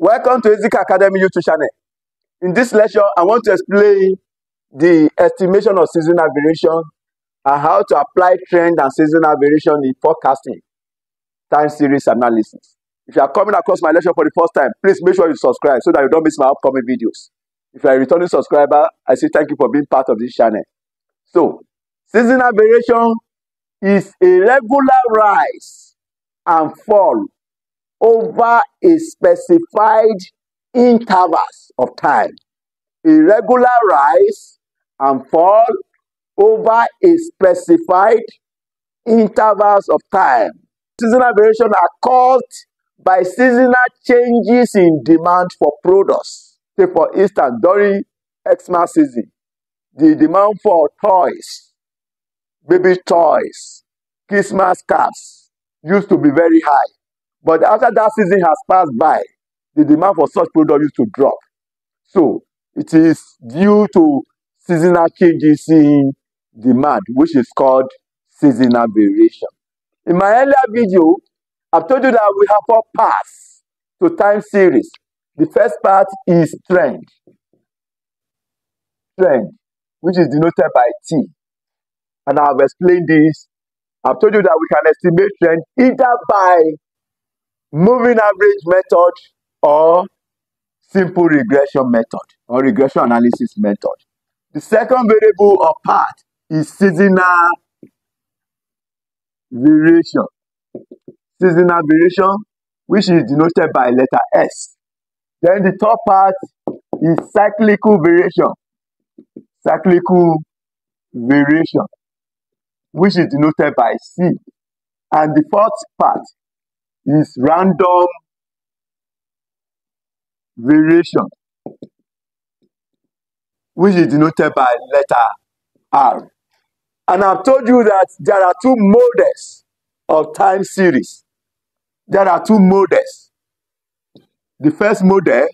Welcome to Ezik Academy YouTube channel. In this lecture, I want to explain the estimation of seasonal variation and how to apply trend and seasonal variation in forecasting time series analysis. If you are coming across my lecture for the first time, please make sure you subscribe so that you don't miss my upcoming videos. If you are a returning subscriber, I say thank you for being part of this channel. So, seasonal variation is a regular rise and fall over a specified intervals of time. A regular rise and fall over a specified intervals of time. Seasonal variation are caused by seasonal changes in demand for products. Say for instance, during Xmas season, the demand for toys, baby toys, Christmas caps used to be very high. But after that season has passed by, the demand for such products used to drop. So it is due to seasonal changes in demand, which is called seasonal variation. In my earlier video, I've told you that we have four parts to time series. The first part is trend. Trend, which is denoted by T. And I've explained this. I've told you that we can estimate trend either by moving average method or simple regression method or regression analysis method. The second variable or part is seasonal variation. Seasonal variation, which is denoted by letter S. Then the third part is cyclical variation. Cyclical variation, which is denoted by C. And the fourth part is random variation, which is denoted by letter R. And I've told you that there are two models of time series. There are two models. The first model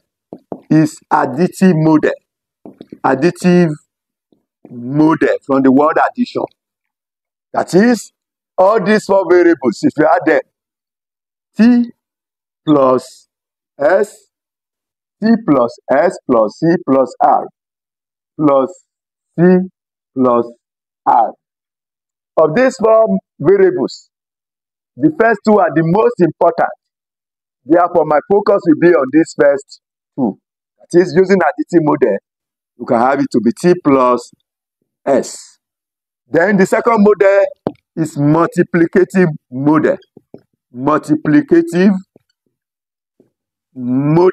is additive model. Additive model from the word addition. That is, all these four variables, if you add them, T plus S, T plus S plus C plus R plus C plus R. Of these four variables, the first two are the most important. Therefore, my focus will be on these first two. That is, using additive model, you can have it to be T plus S. Then the second model is multiplicative model. Multiplicative model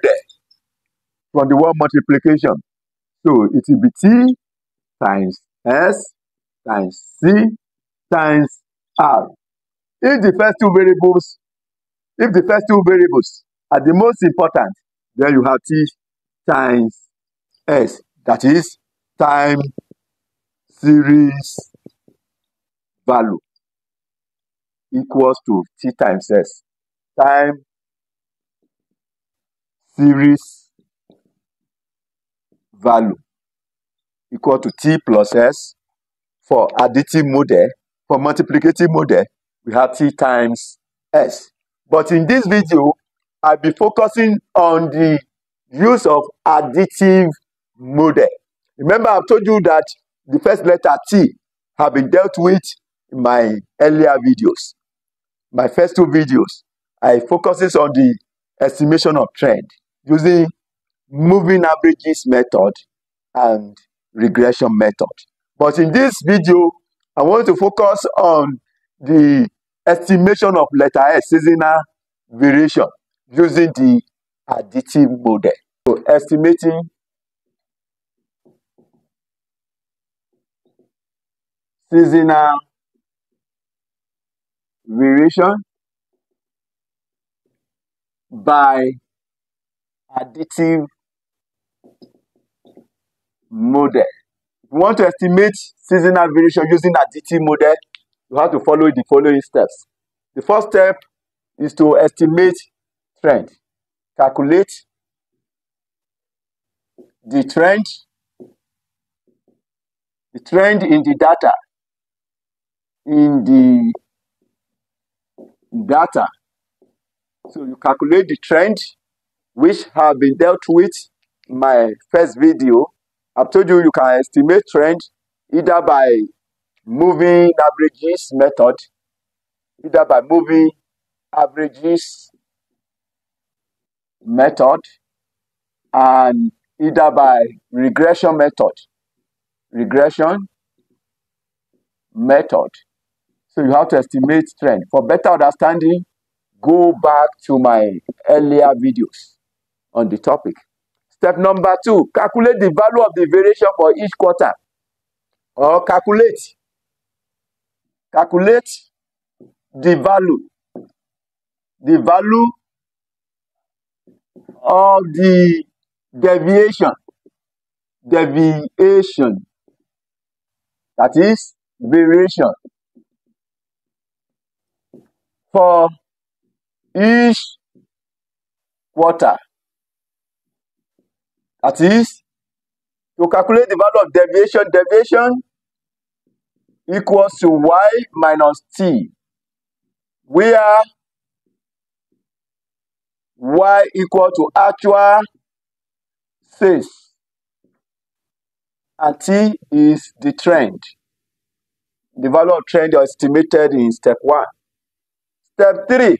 from the word multiplication. So it will be T times S times C times R. If the first two variables, if the first two variables are the most important, then you have T times S. That is time series value equals to T times S. Time series value equal to T plus S. For additive model, for multiplicative model, we have T times S. But in this video, I'll be focusing on the use of additive model. Remember, I've told you that the first letter T have been dealt with in my earlier videos. My first two videos, I focuses on the estimation of trend using moving averages method and regression method. But in this video, I want to focus on the estimation of letter S, seasonal variation, using the additive model. So estimating seasonal variation by additive model. If you want to estimate seasonal variation using additive model, you have to follow the following steps. The first step is to estimate trend. Calculate the trend, the trend in the data, in the data. So you calculate the trend which have been dealt with in my first video. I've told you you can estimate trend either by moving averages method, either by moving averages method and either by regression method. Regression method. So you have to estimate trend. For better understanding, go back to my earlier videos on the topic. Step number two, calculate the value of the variation for each quarter. Or calculate. Calculate the value. The value of the deviation. Deviation. That is variation. For each quarter. That is, to calculate the value of deviation, deviation equals to y minus t, where y equal to actual sales and t is the trend. The value of trend is estimated in step 1. Step 3.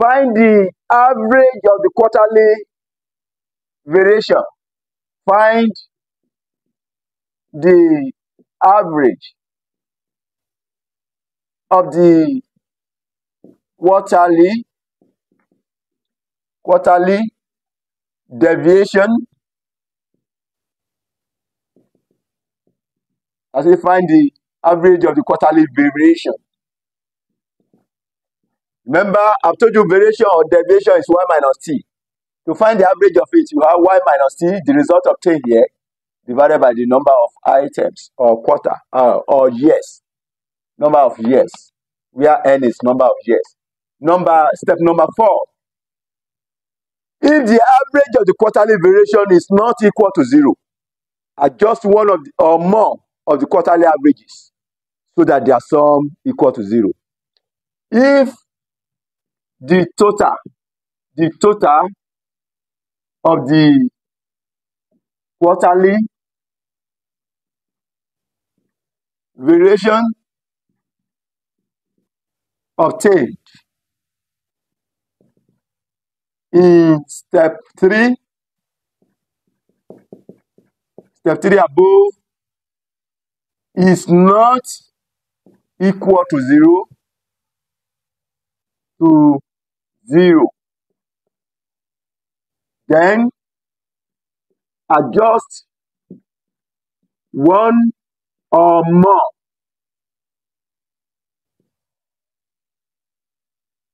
Find the average of the quarterly variation. Find the average of the quarterly quarterly deviation as we find the average of the quarterly variation remember i've told you variation or deviation is y minus t To find the average of it, you have y minus t, the result obtained here, divided by the number of items or quarter uh, or years. Number of years, where n is number of years. Number step number four. If the average of the quarterly variation is not equal to zero, adjust one of the, or more of the quarterly averages so that their sum equal to zero. If the total, the total of the quarterly variation obtained in step 3 step 3 above is not equal to 0 to 0 Then adjust one or more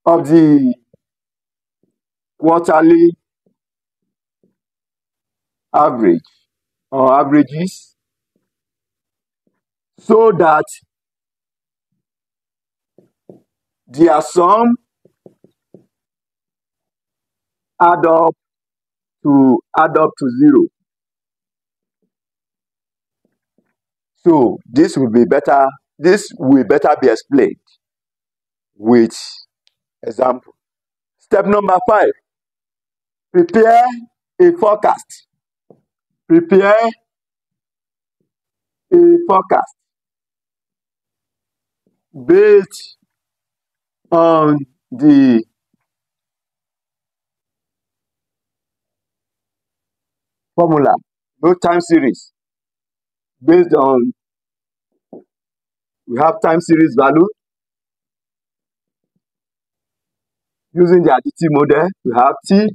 of the quarterly average or averages so that their sum add up to add up to zero. So this will be better, this will better be explained with example. Step number five, prepare a forecast. Prepare a forecast based on the formula, no time series. Based on, we have time series value. Using the additive model, we have T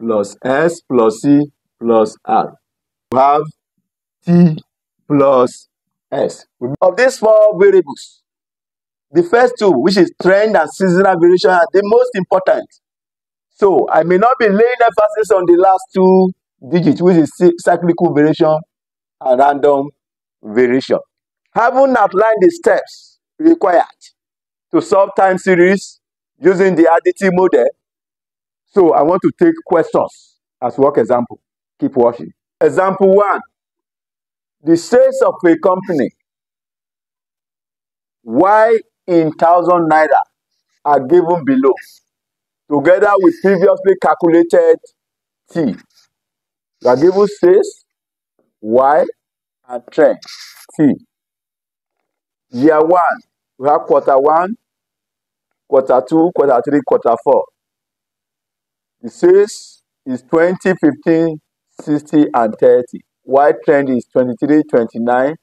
plus S plus C plus R. We have T plus S. Of these four variables, the first two, which is trend and seasonal variation, are the most important. So I may not be laying emphasis on the last two digit which is cyclical variation and random variation. Having outlined the steps required to solve time series using the additive model, so I want to take questions as work example. Keep watching. Example one, the sales of a company Y in thousand naira are given below. together with previously calculated T. Are given sales, Y, and trend, T. Year one, we have quarter one, quarter two, quarter three, quarter four. The sales is 20, 15, 60, and 30. Y trend is 23, 29,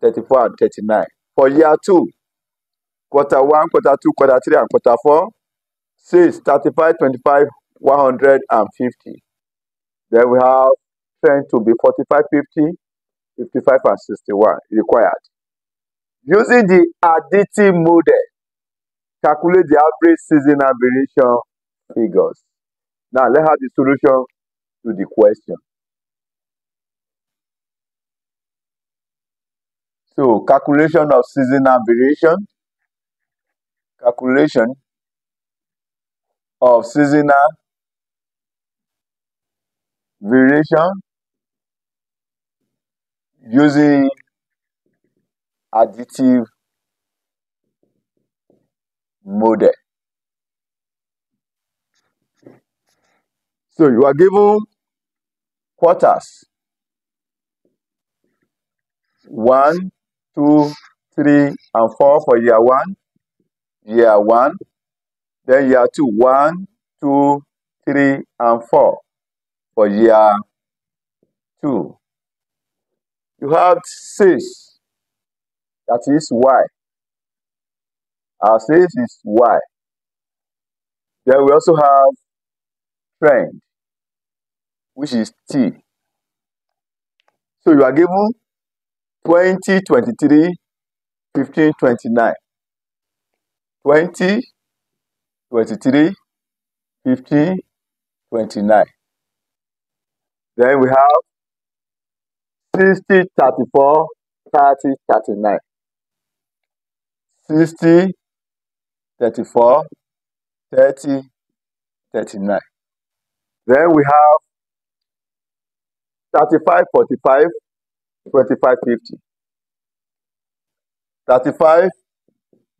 34, and 39. For year two, quarter one, quarter two, quarter three, and quarter four, sales 35, 25, 150. Then we have trend to be 45, 50, 55, and 61 required. Using the additive model, calculate the average seasonal variation figures. Now, let's have the solution to the question. So, calculation of seasonal variation, calculation of seasonal variation using additive model. So you are given quarters. One, two, three, and four for year one. Year one. Then year two. One, two, three, and four for year two. You have six. That is y. Our six is y. Then we also have trend, which is t. So you are given 20, 23, 15, 29. 20, 23, 15, 29. Then we have 60, 34, 30, 39. 60, 34, 30, 39. Then we have 35, 45, 25, 50. 35,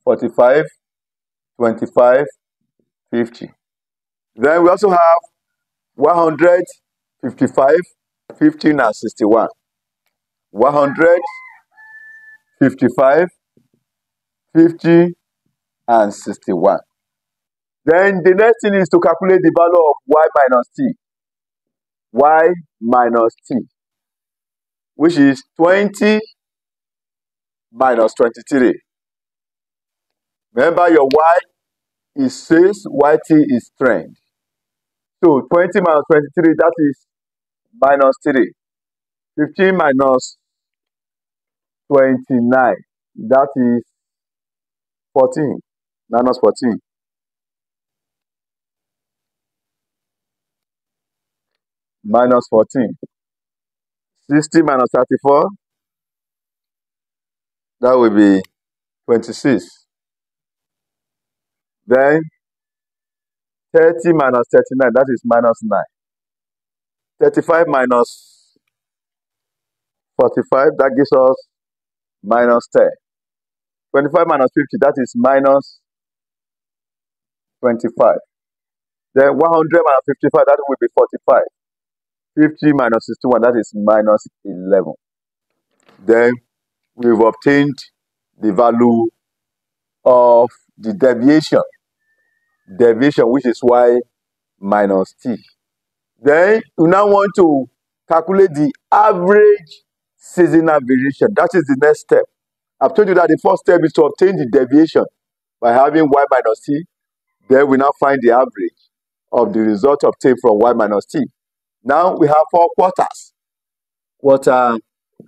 45, 25, 50. Then we also have 100, 55, 15, and 61. 100, 55, 50, and 61. Then the next thing is to calculate the value of y minus t. y minus t, which is 20 minus 23. Remember your y is sales, yt is trend. So 20 minus 23, that is minus 3. 15 minus 29, that is 14, minus 14. Minus 14. 60 minus 34, that will be 26. Then 30 minus 39, that is minus 9. 35 minus 45, that gives us minus 10. 25 minus 50, that is minus 25. Then 100 minus 55, that will be 45. 50 minus 61, that is minus 11. Then we've obtained the value of the deviation. Deviation, which is y minus t. Then you now want to calculate the average seasonal variation. That is the next step. I've told you that the first step is to obtain the deviation by having y minus t. Then we now find the average of the result obtained from y minus t. Now we have four quarters. Quarter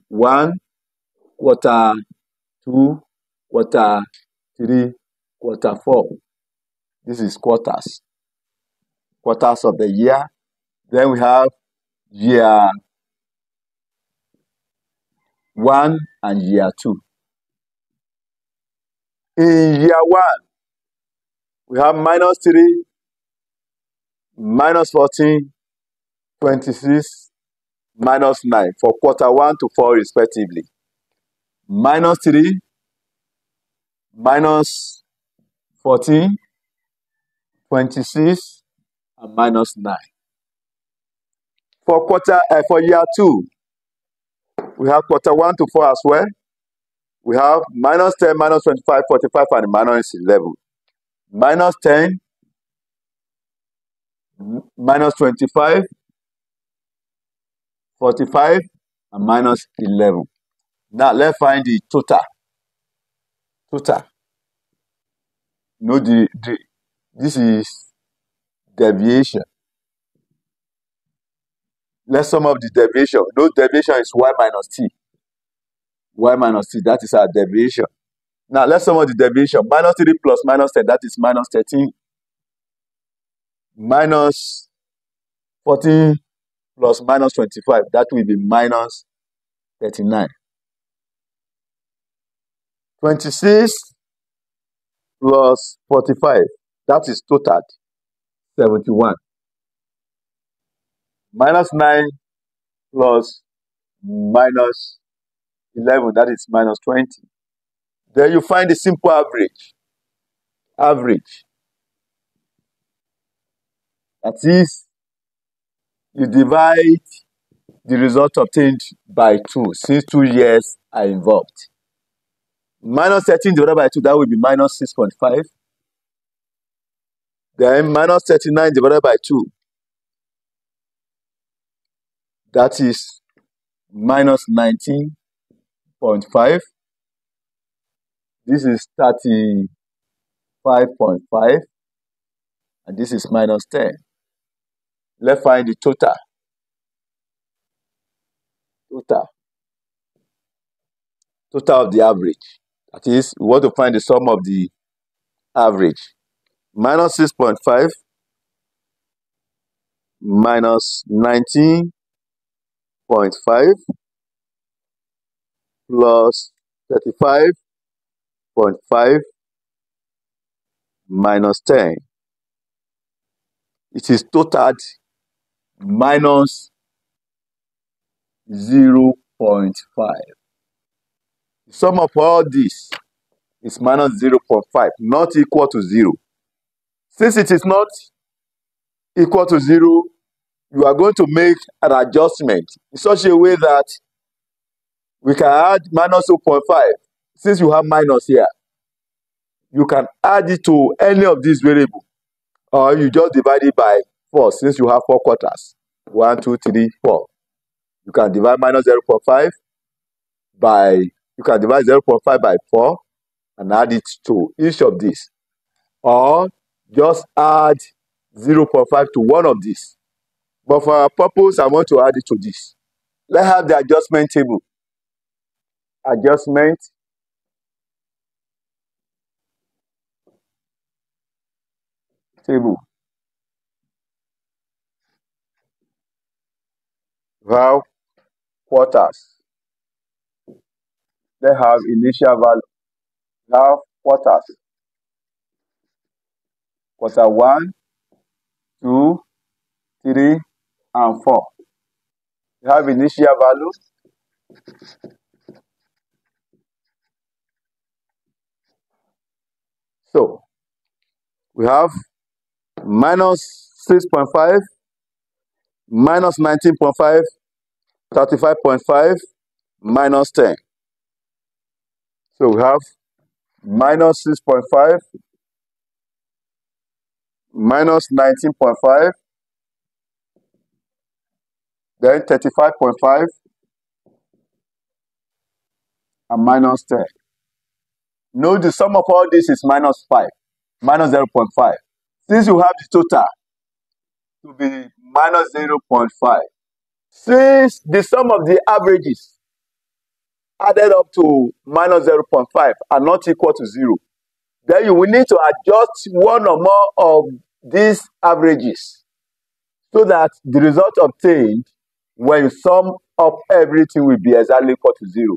one, quarter two, quarter three, quarter four. This is quarters. Quarters of the year. Then we have year one and year two. In year one, we have minus 3, minus 14, 26, minus 9 for quarter 1 to 4 respectively. Minus 3, minus 14, 26 and minus 9. For quarter uh, for year 2, we have quarter 1 to 4 as well. We have minus 10, minus 25, 45, and minus 11. Minus 10, minus 25, 45, and minus 11. Now let's find the total. Total. No, the, the this is deviation. Let's sum up the deviation. No deviation is y minus t. y minus t, that is our deviation. Now let's sum up the deviation. Minus 3 plus minus 10, that is minus 13. Minus 14 plus minus 25, that will be minus 39. 26 plus 45, that is total, 71. Minus 9 plus minus 11, that is minus 20. Then you find the simple average. Average. That is, you divide the result obtained by 2 since 2 years are involved. Minus 13 divided by 2, that will be minus 6.5. Then minus 39 divided by 2, that is minus 19.5. This is 35.5. And this is minus 10. Let's find the total. Total. Total of the average. That is, we want to find the sum of the average. Minus 6.5 minus 19.5 plus 35.5 minus 10. It is totaled minus 0.5. The sum of all this is minus 0.5, not equal to 0. Since it is not equal to 0, you are going to make an adjustment in such a way that we can add minus 0.5. Since you have minus here, you can add it to any of these variables. Or you just divide it by 4 since you have 4 quarters. 1, 2, 3, 4. You can divide minus 0.5 by you can divide 0.5 by 4 and add it to each of these. Or just add 0.5 to one of these. But for our purpose, I want to add it to this. Let's have the adjustment table. Adjustment. Table. Valve quarters. They have initial value. Now quarters. Quarter one, two, three, and four. You have initial value. So we have minus 6.5, minus 19.5, 35.5, minus 10. So we have minus 6.5, minus 19.5, then 35.5, and minus 10. Note the sum of all this is minus 5, minus 0.5. Since you have the total to be minus 0.5, since the sum of the averages added up to minus 0.5 are not equal to 0, then you will need to adjust one or more of these averages so that the result obtained when you sum up everything will be exactly equal to 0.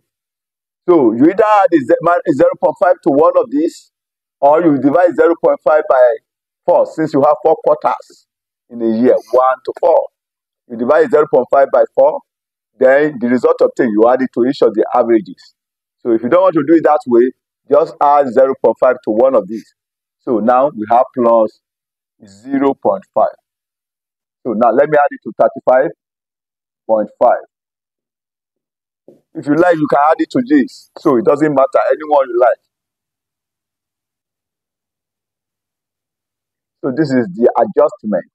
So you either add 0.5 to one of these or you divide 0.5 by 4 since you have 4 quarters in a year, 1 to 4. You divide 0.5 by 4 then the result obtained, you add it to each of the averages. So if you don't want to do it that way, just add 0.5 to one of these. So now we have plus 0.5. So now let me add it to 35.5. If you like, you can add it to this. So it doesn't matter, anyone you like. So this is the adjustment.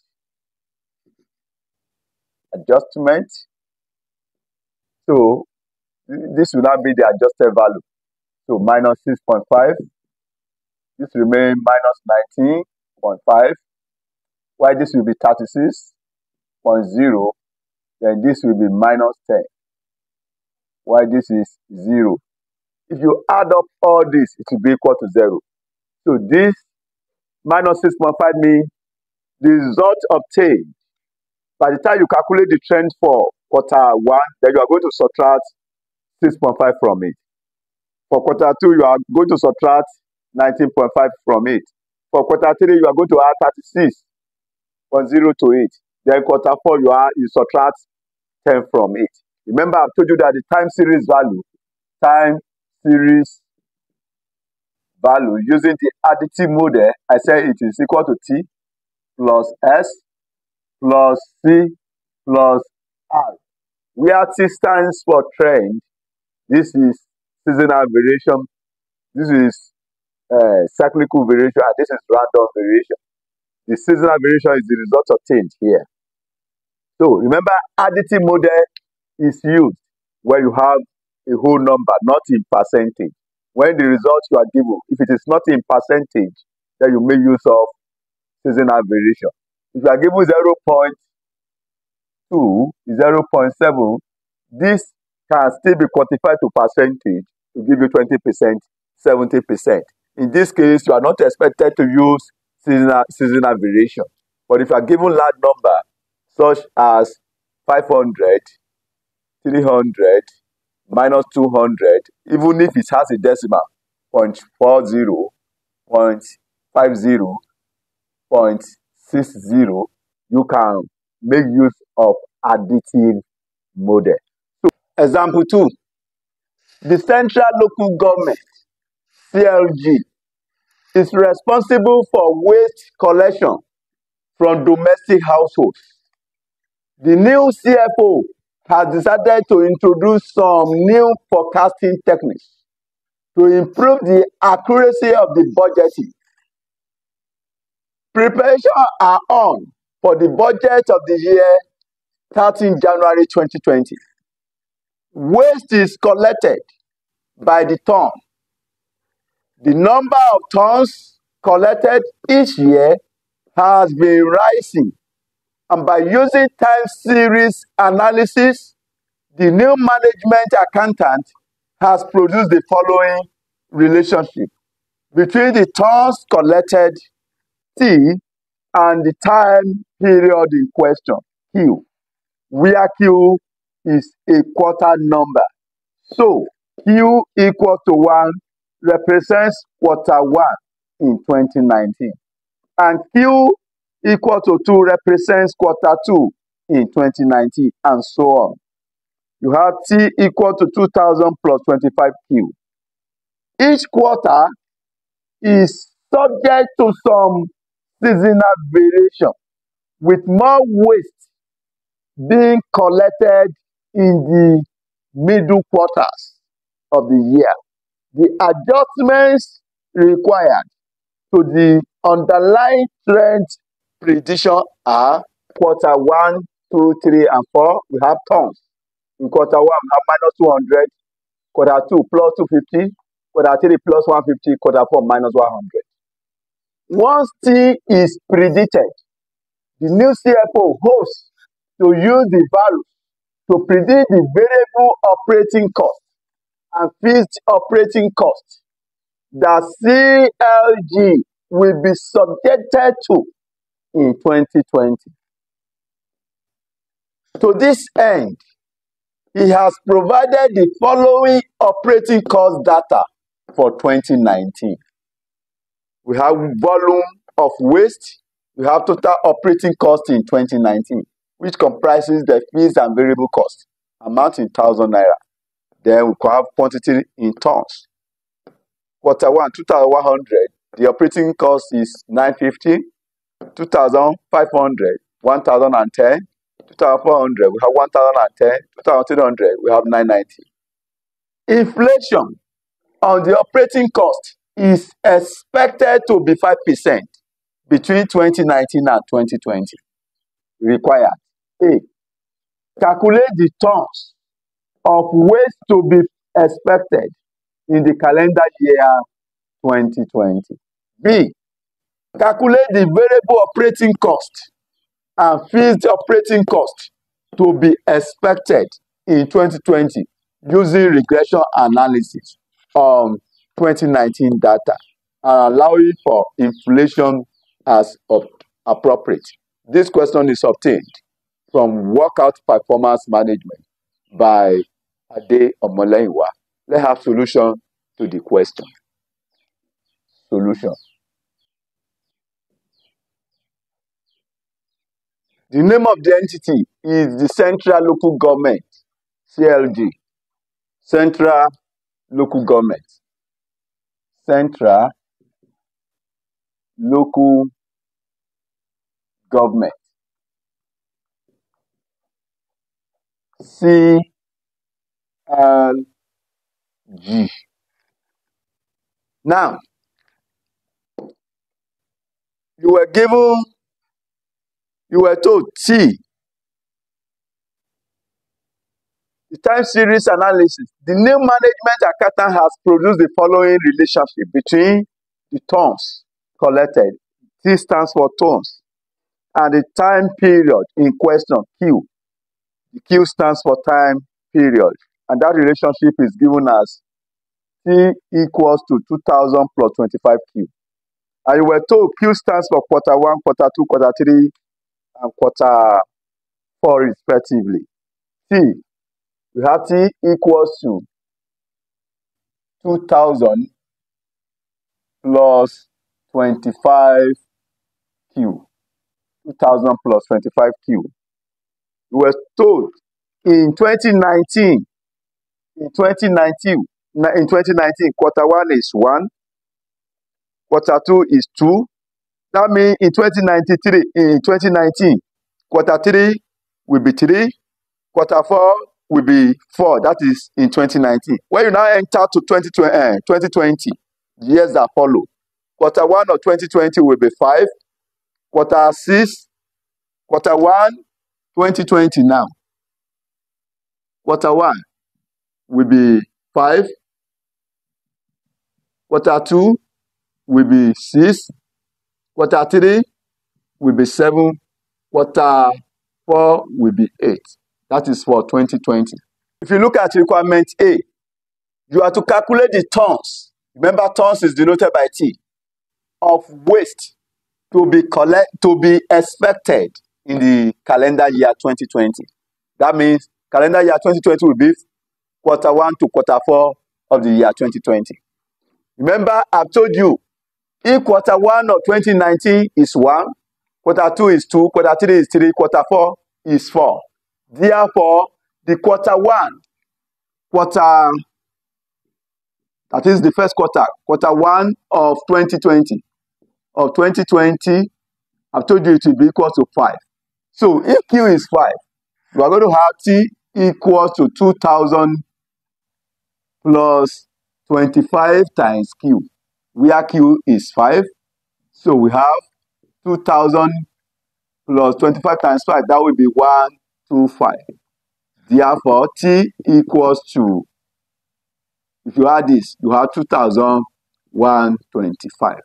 Adjustment. So this will not be the adjusted value. So minus 6.5. This remain minus 19.5. Why this will be 36.0. Then this will be minus 10. Why this is 0. If you add up all this, it will be equal to 0. So this minus 6.5 means the result obtained by the time you calculate the trend for quarter one, then you are going to subtract 6.5 from it. For quarter two, you are going to subtract 19.5 from it. For quarter three, you are going to add 36.0 to it. Then quarter four, you are you subtract 10 from it. Remember, I've told you that the time series value, time series value using the additive model, I said it is equal to T plus S plus C plus R. Where T stands for trend, this is seasonal variation, this is uh, cyclical variation, and this is random variation. The seasonal variation is the result obtained here. So remember, additive model is used when you have a whole number, not in percentage. When the result you are given, if it is not in percentage, then you make use of seasonal variation. If you are given 0 0.2, 0 0.7, this can still be quantified to percentage to give you 20%, 70%. In this case, you are not expected to use seasonal, seasonal variation. But if you are given large number, such as 500, 300, minus 200, even if it has a decimal, 0.40, 0.50, 0.60, you can make use of additive model. So, example 2. The central local government, CLG, is responsible for waste collection from domestic households. The new CFO has decided to introduce some new forecasting techniques to improve the accuracy of the budgeting. Preparations are on for the budget of the year 13 January 2020. Waste is collected by the ton. The number of tons collected each year has been rising and by using time series analysis, the new management accountant has produced the following relationship between the tons collected, T, and the time period in question, Q, where Q is a quarter number. So, Q equal to 1 represents quarter 1 in 2019. And Q equal to 2 represents quarter 2 in 2019 and so on. You have T equal to 2000 plus 25Q. Each quarter is subject to some seasonal variation with more waste being collected in the middle quarters of the year. The adjustments required to the underlying trend prediction are quarter one, two, three, and four. We have tons. In quarter one, we have minus 200. Quarter two, plus 250. Quarter three, plus 150. Quarter four, minus 100. Once T is predicted, the new CFO hopes to use the value to predict the variable operating cost and fixed operating cost that CLG will be subjected to in 2020. To this end, he has provided the following operating cost data for 2019. We have volume of waste. We have total operating cost in 2019, which comprises the fees and variable cost, amount in thousand naira. Then we have quantity in tons. Quarter one, 2100, the operating cost is 950. 2,500, 1,010, 2,400, we have 1,010, 2,300, we have 990. Inflation on the operating cost is expected to be 5% between 2019 and 2020. Required. A. Calculate the tons of waste to be expected in the calendar year 2020. B. Calculate the variable operating cost and fixed operating cost to be expected in 2020 using regression analysis on 2019 data and allowing for inflation as appropriate. This question is obtained from Workout Performance Management by Ade Omoleiwa. Let's have solution to the question. Solution. The name of the entity is the Central Local Government, CLG. Central Local Government. Central Local Government. CLG. Now, you were given you were told T. The time series analysis. The new management accountant has produced the following relationship between the tons collected. T stands for tons. And the time period in question, Q. The Q stands for time period. And that relationship is given as T equals to 2000 plus 25Q. And you were told Q stands for quarter one, quarter two, quarter three, and quarter four respectively. T, we have T equals to 2000 plus 25Q. 2000 plus 25Q. We were told in 2019, in 2019, in 2019, quarter one is one, quarter two is two, That means in 2093, in 2019, quarter three will be three, quarter four will be four. That is in 2019. When you now enter to 2020, uh, 2020 years that follow, quarter one of 2020 will be five, quarter six, quarter one, 2020 now. Quarter one will be five, quarter two will be six, Quarter three will be seven. Quarter four will be eight. That is for 2020. If you look at requirement A, you are to calculate the tons. Remember, tons is denoted by T of waste to be collect to be expected in the calendar year 2020. That means calendar year 2020 will be quarter one to quarter four of the year 2020. Remember, I've told you If quarter one of 2019 is one, quarter two is two, quarter three is three, quarter four is four. Therefore, the quarter one, quarter, that is the first quarter, quarter one of 2020, of 2020, I've told you it will be equal to 5. So if Q is 5, we are going to have T equals to 2000 plus 25 times Q where Q is 5. So we have 2000 plus 25 times 5, that will be 125. Therefore, T equals to, if you add this, you have 2125.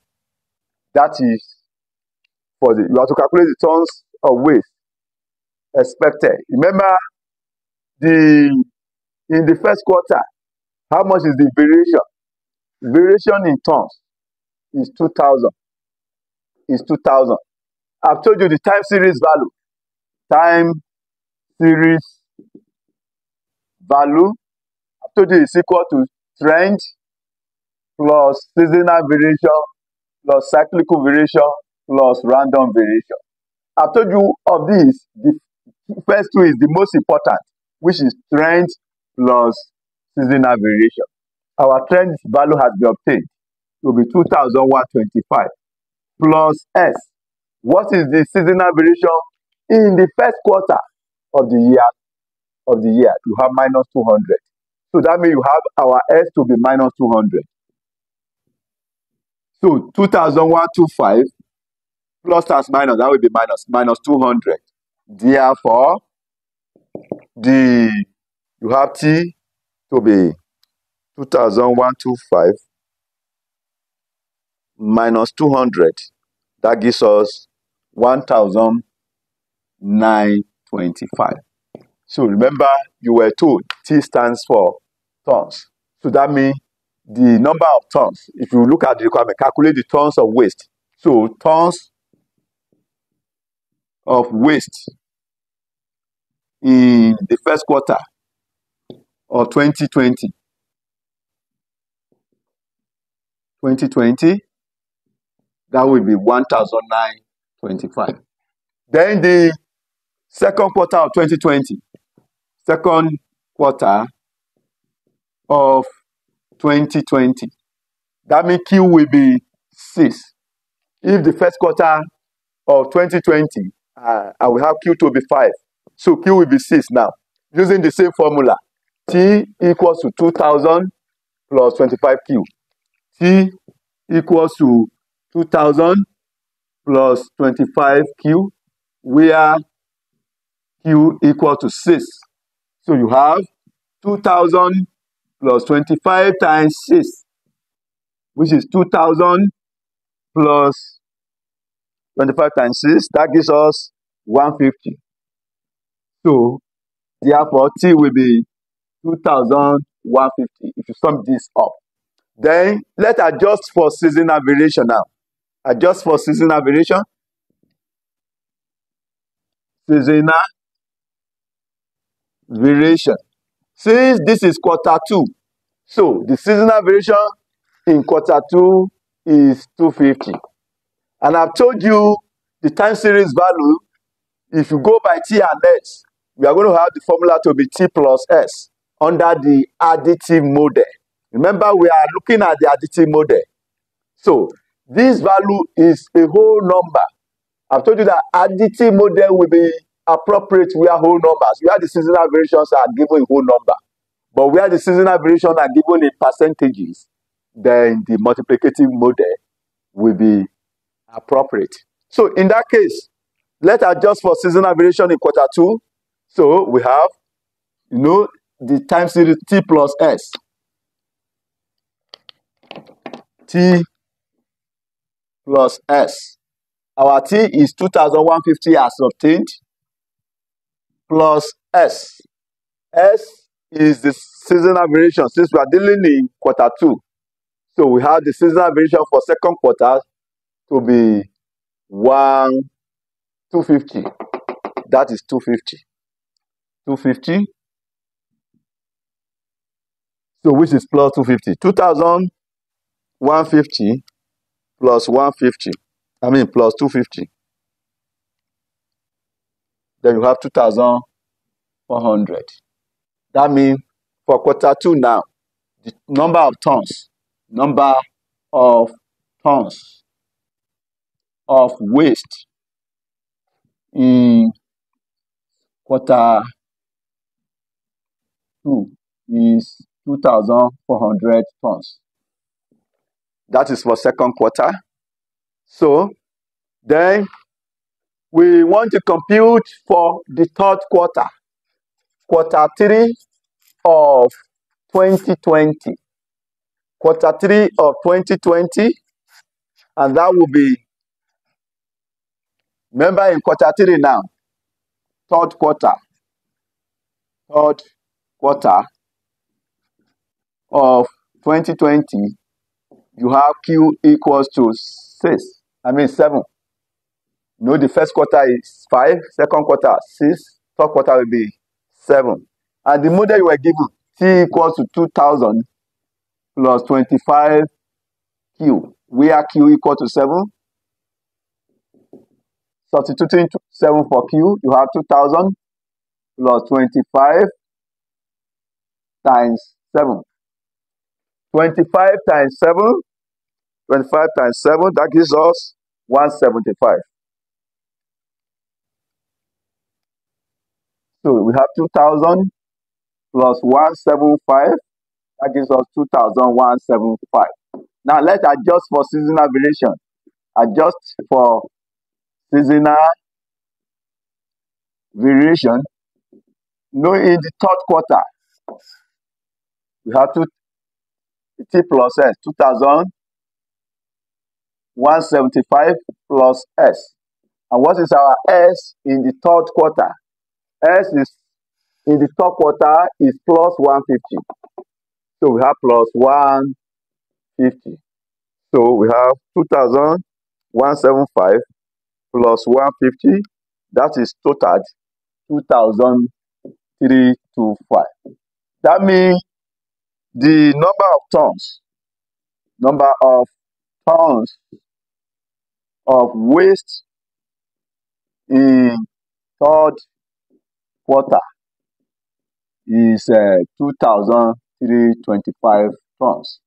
That is for the, you have to calculate the tons of waste expected. Remember, the in the first quarter, how much is the variation? Variation in tons is 2000. Is 2000. I've told you the time series value. Time series value. I've told you it's equal to trend plus seasonal variation plus cyclical variation plus random variation. I've told you of these, the first two is the most important, which is trend plus seasonal variation. Our trend value has been obtained will be 2,125 plus S. What is the seasonal variation in the first quarter of the year? Of the year, you have minus 200. So that means you have our S to be minus 200. So 200125 plus times minus, that will be minus, minus 200. Therefore, the you have T to be 200125 minus 200. That gives us 1925. So remember, you were told T stands for tons. So that means the number of tons. If you look at the requirement, calculate the tons of waste. So tons of waste in the first quarter of 2020. 2020, that will be 1,925. Then the second quarter of 2020, second quarter of 2020. That means Q will be 6. If the first quarter of 2020, uh, I will have Q to be 5. So Q will be 6 now. Using the same formula, T equals to 2000 plus 25Q. T equals to 2000 plus 25Q, where Q equal to 6. So you have 2000 plus 25 times 6, which is 2000 plus 25 times 6, that gives us 150. So, therefore, T will be 2150 if you sum this up. Then, let's adjust for seasonal variation now. Adjust for seasonal variation. Seasonal variation. Since this is quarter two, so the seasonal variation in quarter two is 250. And I've told you the time series value, if you go by T and S, we are going to have the formula to be T plus S under the additive model. Remember, we are looking at the additive model. So this value is a whole number. I've told you that additive model will be appropriate where whole numbers, where the seasonal variations are given a whole number. But where the seasonal variations are given in percentages, then the multiplicative model will be appropriate. So in that case, let's adjust for seasonal variation in quarter two. So we have, you know, the time series T plus S. T plus S. Our T is 2150 as obtained plus S. S is the seasonal variation since we are dealing in quarter two. So we have the seasonal variation for second quarter to be one two fifty. That is two fifty. Two fifty. So which is plus two fifty. Two thousand one fifty plus one fifty. I mean plus two fifty. then you have 2,400. That means for quarter two now, the number of tons, number of tons of waste in quarter two is 2,400 tons. That is for second quarter. So then we want to compute for the third quarter, quarter three of 2020, quarter three of 2020, and that will be, remember in quarter three now, third quarter, third quarter of 2020, you have Q equals to 6, I mean 7. No, the first quarter is 5, second quarter 6, third quarter will be 7. And the model you were given, T equals to 2000 plus 25 Q, where Q equal to 7. Substituting 7 for Q, you have 2000 plus 25 times 7. 25 times 7, 25 times 7, that gives us 175. So we have 2000 plus 175, that gives us 2175. Now let's adjust for seasonal variation. Adjust for seasonal variation. No, in the third quarter, we have to T plus S, 2175 plus S. And what is our S in the third quarter? S is in the third quarter is plus 150. So we have plus 150. So we have 2175 plus 150. That is total 2325. That means the number of tons, number of tons of waste in third quarter is uh, 2,325 tons.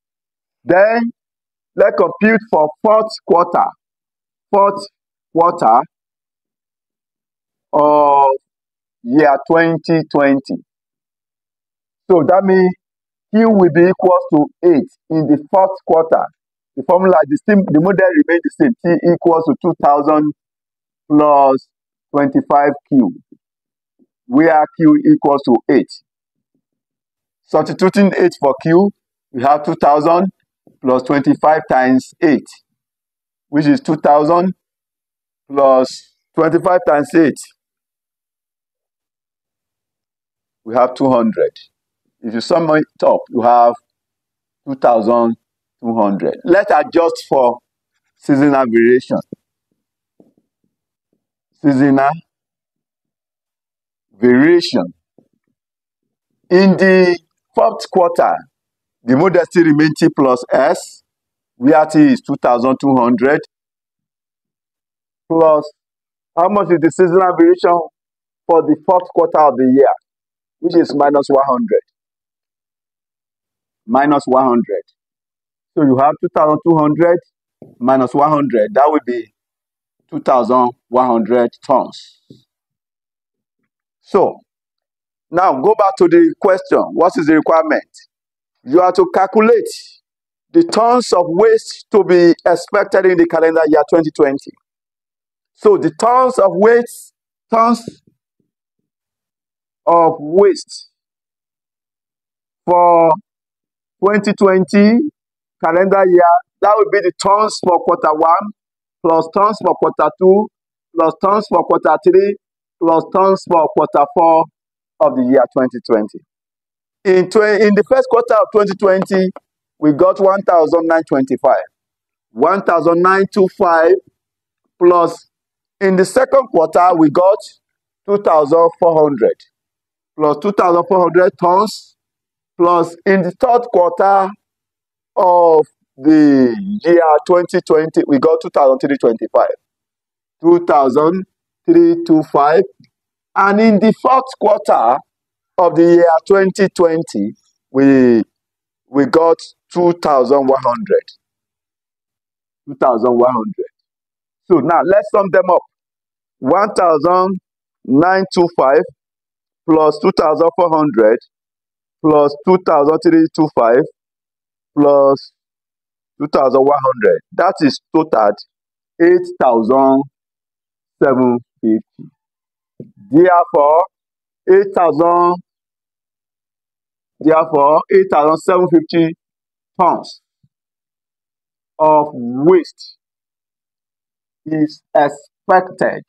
Then let's compute for fourth quarter. Fourth quarter of year 2020. So that means Q will be equal to 8 in the fourth quarter. The formula, the, same, the model remains the same. T equals to 2000 plus 25Q, where Q equals to 8. Substituting 8 for Q, we have 2000 plus 25 times 8, which is 2000 plus 25 times 8. We have 200. If you sum it up, you have 2,200. Let's adjust for seasonal variation. Seasonal variation. In the fourth quarter, the model still remains T plus S, where T is 2,200 plus how much is the seasonal variation for the fourth quarter of the year, which is minus 100 minus 100. So you have 2,200 minus 100. That would be 2,100 tons. So now go back to the question. What is the requirement? You are to calculate the tons of waste to be expected in the calendar year 2020. So the tons of waste, tons of waste for 2020 calendar year, that will be the tons for quarter one, plus tons for quarter two, plus tons for quarter three, plus tons for quarter four of the year 2020. In, tw- in the first quarter of 2020, we got 1,925. 1,925 plus in the second quarter, we got 2,400 plus 2,400 tons plus in the third quarter of the year 2020, we got 2,325. 2,325. And in the fourth quarter of the year 2020, we, we got 2,100. 2,100. So now let's sum them up. 1,925 plus 2,400 plus two thousand three two five plus two thousand one hundred. That is totaled eight thousand seven fifty. Therefore eight thousand therefore eight thousand seven fifty pounds of waste is expected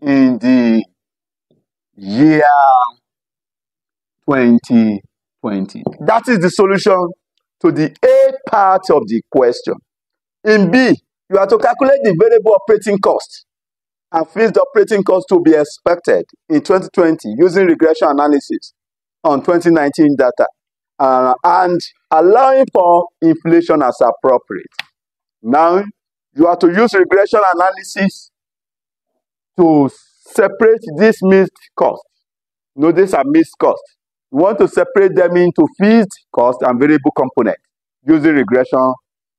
in the year 2020. That is the solution to the A part of the question. In B, you are to calculate the variable operating cost and fixed operating cost to be expected in 2020 using regression analysis on 2019 data uh, and allowing for inflation as appropriate. Now, you are to use regression analysis to separate this mixed cost. Notice are mixed cost we want to separate them into fixed cost and variable component using regression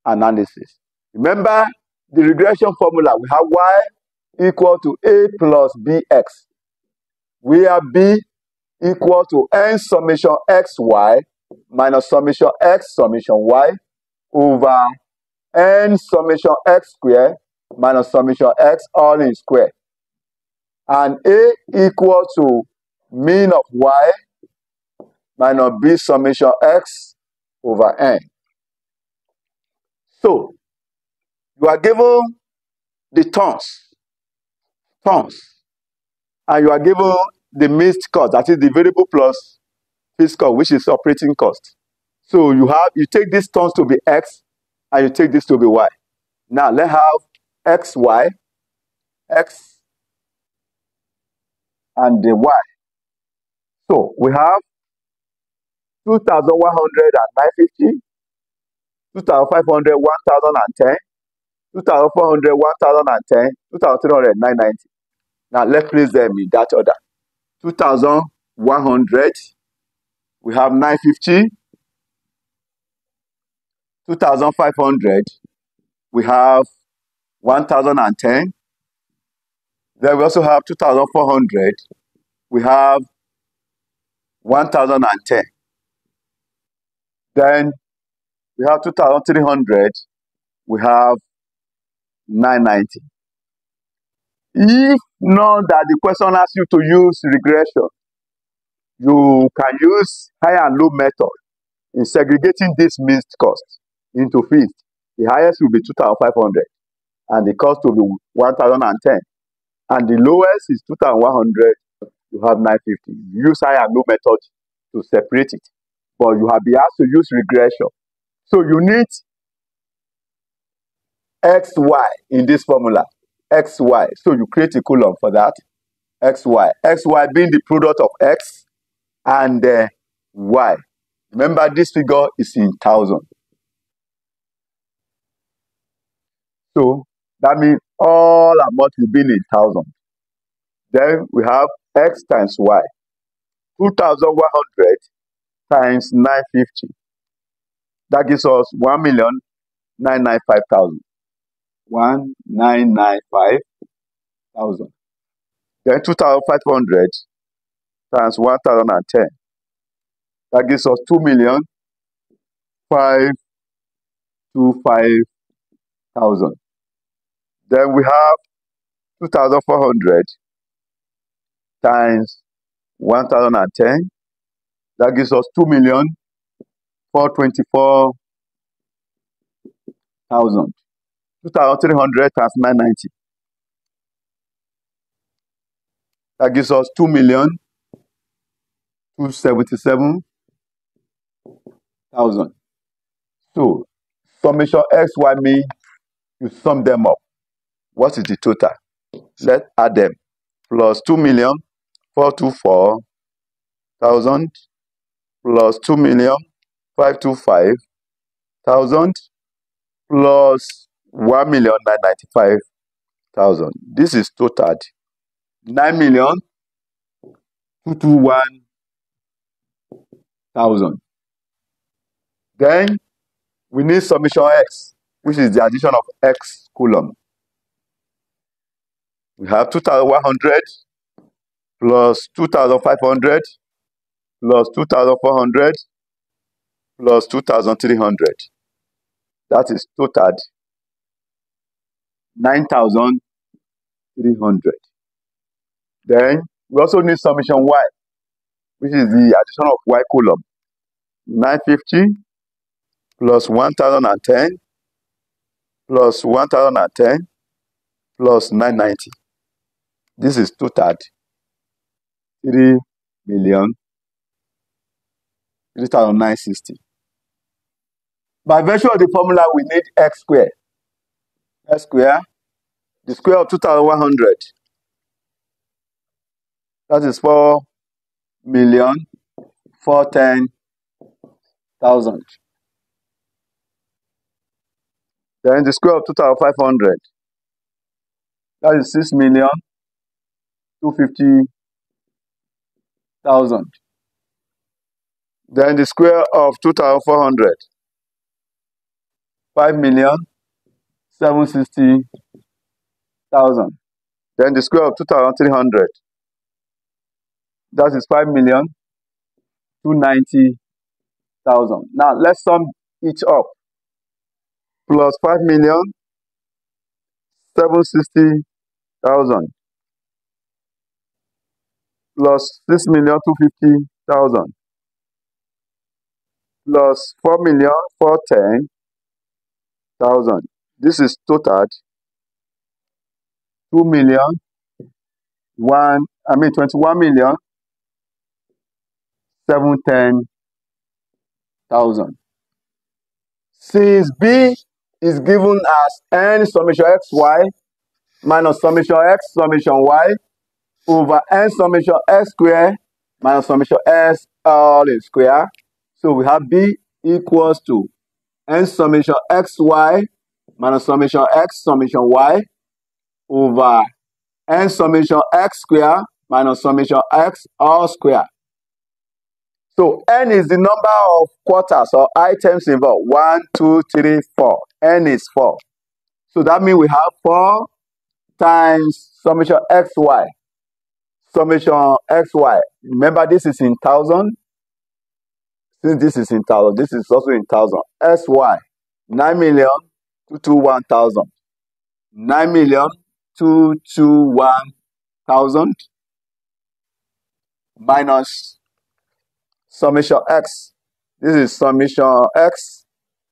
analysis. Remember the regression formula, we have y equal to a plus bx. where b equal to n summation xy minus summation x summation y over n summation x square minus summation x all in square. And a equal to mean of y minus b summation x over n. So, you are given the tons, tons, and you are given the mixed cost, that is the variable plus fixed cost, which is operating cost. So you have you take these tons to be x, and you take this to be y. Now let's have x, y, x, and the y. So we have two thousand one hundred and nine fifty two thousand five hundred one thousand and ten two thousand four hundred one thousand and ten two thousand three hundred nine ninety. Now let's place them in that order. two thousand one hundred we have nine fifty. two thousand five hundred we have one thousand and ten. Then we also have two thousand four hundred we have one thousand and ten. Then we have 2,300, we have 990. If not that the question asks you to use regression, you can use high and low method in segregating this mixed cost into fees. The highest will be 2,500 and the cost will be 1,010. And the lowest is 2,100, you have 950. Use high and low method to separate it. But you have been asked to use regression. So you need xy in this formula. xy. So you create a column for that. xy. xy being the product of x and uh, y. Remember, this figure is in thousand. So that means all amount will be in thousand. Then we have x times y. 2,100 times 950. That gives us 1,995,000. 1,995,000. Then 2,500 times 1,010. That gives us 2 million 525,000. Then we have 2,400 times 1,010. That gives us two million four twenty-four thousand. Two thousand three hundred times nine ninety. That gives us two million two seventy-seven thousand. So summation x y mean you sum them up. What is the total? Let's add them. Plus two million four two four thousand plus 2 million 525,000 plus 1 million 995,000. This is totaled 9 million 221,000. Then we need summation x, which is the addition of x column. We have 2,100 plus 2,500 plus 2,400 plus 2,300. That is totaled 9,300. Then we also need summation y, which is the addition of y column. 950 plus 1,010 plus 1,010 plus 990. This is totaled 3 million 3,960. By virtue of the formula, we need x squared. x squared, the square of 2,100. That is 4 million 410,000. Then the square of 2,500. That is 6 million 250,000. Then the square of 2,400. 5 million 760,000. Then the square of 2,300. That is 5 million 290,000. Now let's sum each up. Plus 5 million 760,000 plus 6 million 250,000 plus 4 million 410,000. This is total 2 million 1 I mean 21 million 710,000. Since B is given as n summation xy minus summation x summation y over n summation x square minus summation s all in square. So we have b equals to n summation xy minus summation x summation y over n summation x square minus summation x all square. So n is the number of quarters or items involved. One, two, three, four. n is 4. So that means we have 4 times summation xy summation xy. Remember, this is in thousand. Since this is in thousand, this is also in thousand. Sy, 9 million 221,000. 9 million 221,000 minus summation x. This is summation x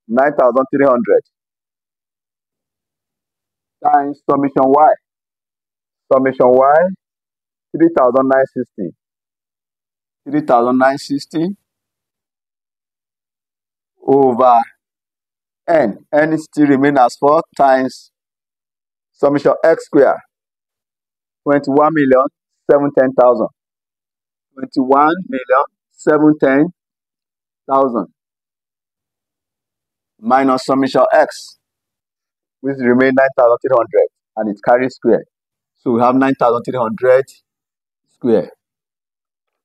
9,300 times summation y. Summation y 3,960. 3,960 over n. n still remain as 4 times summation x square. 21 million 710,000. 21 million 710,000 minus summation x which remain 9,300 and it carries square. So we have 9,300 square.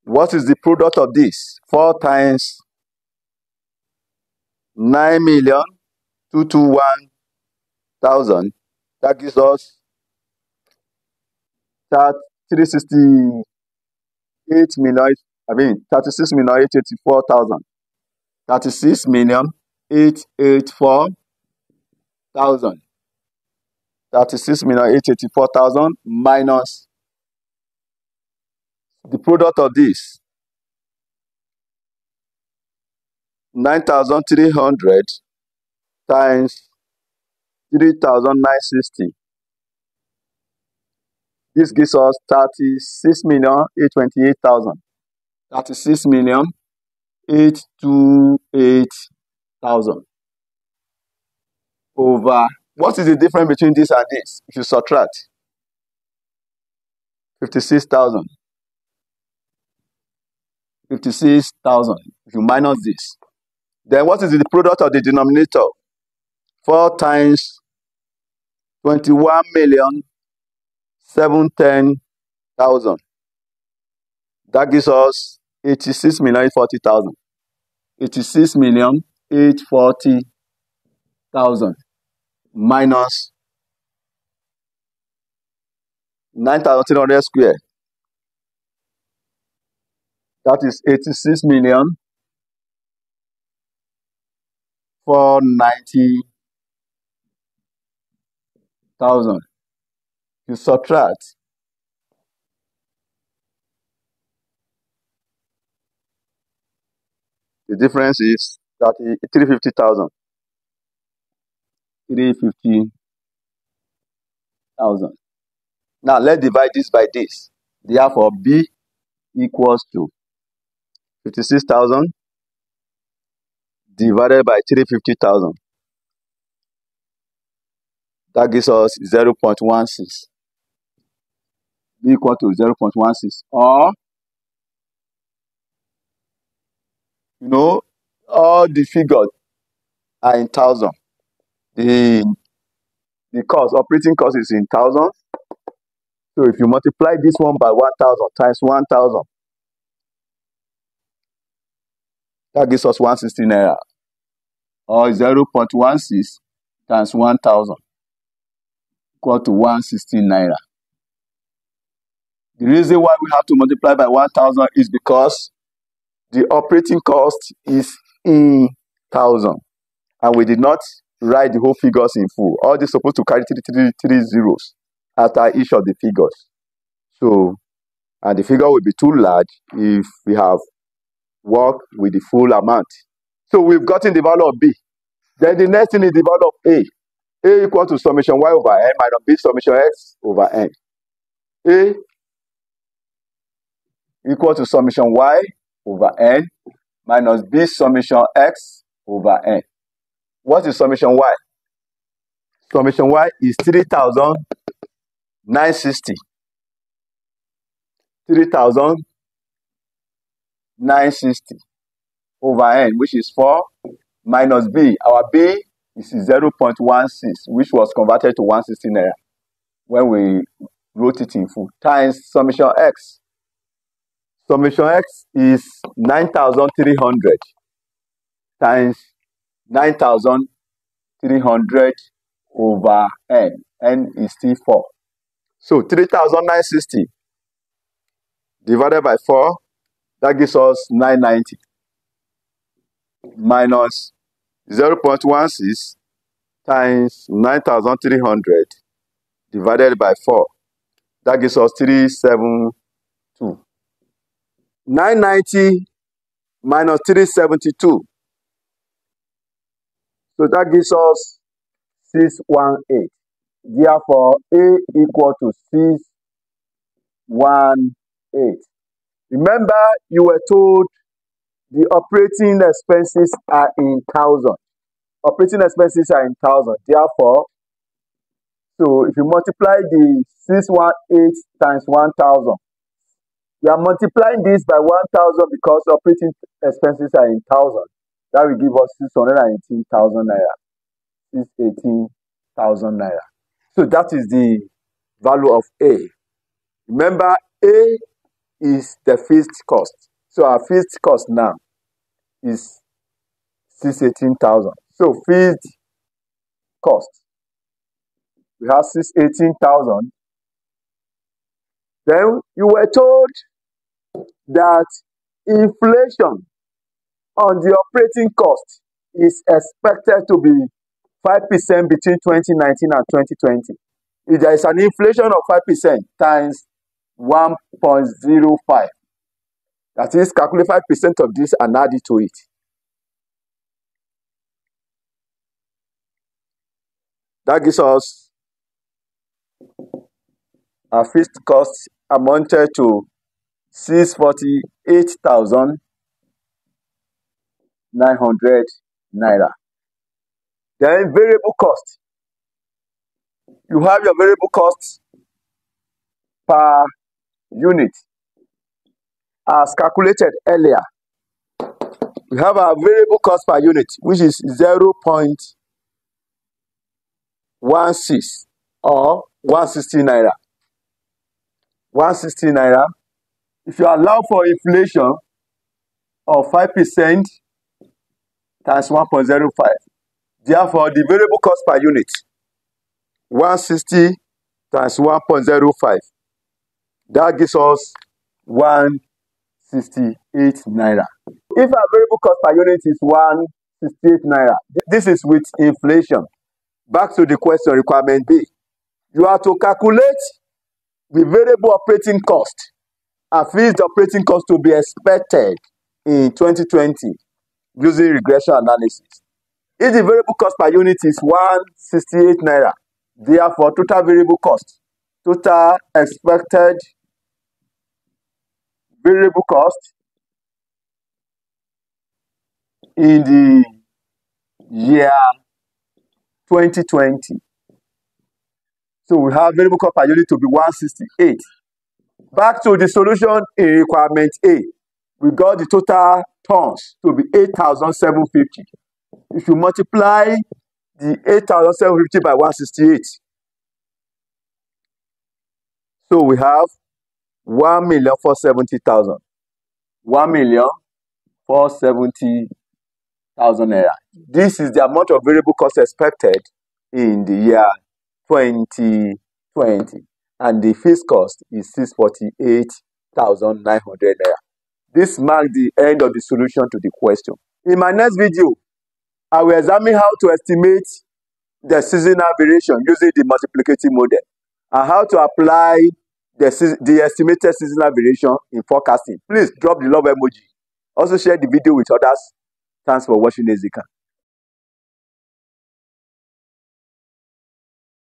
What is the product of this? 4 times nine million two two one thousand. That turkey sauce three sixty eight million I mean thirty six million eight eighty four thousand. Thirty six million eight eight four thousand. Thirty six million eight eighty four thousand minus the product of this. 9,300 times 3,960. This gives us 36 million 828,000. 36 million 828,000 over what is the difference between this and this? If you subtract 56,000. 56,000. If you minus this, then what is the product of the denominator? 4 times 21 million 710,000. That gives us 86 million 840,000. 86 million 840,000 minus 9,300 square. That is 86 million for 90,000. You subtract the difference is 350,000. 350,000. Now let's divide this by this. Therefore, B equals to 56,000 divided by 350,000. That gives us 0 0.16. B equal to 0 0.16. Or, you know, all the figures are in thousand. The, the cost, operating cost is in thousand. So if you multiply this one by 1,000 times 1,000, That gives us 160 naira. Or 0.16 times 1000 equal to 160 naira. The reason why we have to multiply by 1000 is because the operating cost is in thousand and we did not write the whole figures in full. All this supposed to carry three, three, three zeros after each of the figures. So, and the figure will be too large if we have worked with the full amount. So we've gotten the value of B. Then the next thing is the value of A. A equal to summation Y over N minus B summation X over N. A equal to summation Y over N minus B summation X over N. What is summation Y? Summation Y is 3,960. 3,960 over N, which is 4 minus B. Our B is 0.16, which was converted to 160 naira when we wrote it in full, times summation X. Summation X is 9,300 times 9,300 over N. N is still 4. So 3,960 divided by 4, that gives us 990 minus 0.16 times 9,300 divided by 4. That gives us 372. 990 minus 372. So that gives us 618. Therefore, A equal to 618. Remember, you were told the operating expenses are in thousand. Operating expenses are in thousand. Therefore, so if you multiply the 618 times 1000, we are multiplying this by 1000 because operating expenses are in thousand. That will give us 618,000 naira. 618,000 naira. So that is the value of A. Remember, A is the fixed cost. So our fixed cost now is 618,000. So fixed cost. We have 618,000. Then you were told that inflation on the operating cost is expected to be 5% between 2019 and 2020. If there is an inflation of 5% times 1.05, that is, calculate 5% of this and add it to it. That gives us a fixed cost amounted to 648,900 naira. Then variable cost. You have your variable cost per unit as calculated earlier. We have our variable cost per unit, which is 0.16 or 160 naira. 160 naira. If you allow for inflation of 5% times 1.05, therefore the variable cost per unit 160 times 1.05 that gives us 168 naira. If our variable cost per unit is 168 naira, this is with inflation. Back to the question requirement B. You are to calculate the variable operating cost and fixed operating cost to be expected in 2020 using regression analysis. If the variable cost per unit is 168 naira, therefore total variable cost, total expected variable cost in the year 2020. So we have variable cost per unit to be 168. Back to the solution in requirement A. We got the total tons to be 8,750. If you multiply the 8,750 by 168, so we have 1 million 470,000. 1 million 470,000 naira. This is the amount of variable cost expected in the year 2020. and the fixed cost is 648,900 naira. This marks the end of the solution to the question. In my next video, I will examine how to estimate the seasonal variation using the multiplicative model and how to apply the, the estimated seasonal variation in forecasting. Please drop the love emoji. Also share the video with others. Thanks for watching Ezika.